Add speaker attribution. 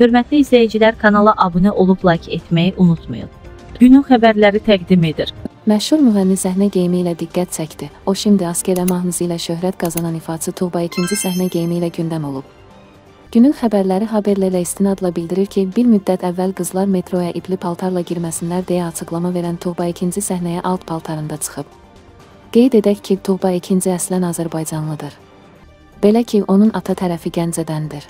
Speaker 1: Hörmətli izləyicilər kanala abunə olub like etməyi unutmayın. Günün xəbərləri təqdim edir.
Speaker 2: Məşhur müğənni səhnə geyimi ilə diqqət çəkdi. O şimdi askərə mahnısı ilə şöhrət qazanan ifaçı Tuğba ikinci səhnə geyimi ilə gündəm olub. Günün xəbərləri haberlərlə istinadla bildirir ki, bir müddət əvvəl qızlar metroya ipli paltarla girməsinlər deyə açıqlama verən Tuğba ikinci səhnəyə alt paltarında çıxıb. Qeyd edək ki, Tuğba ikinci əslən Azərbaycanlıdır. Belə ki, onun ata tərəfi Gəncədəndir.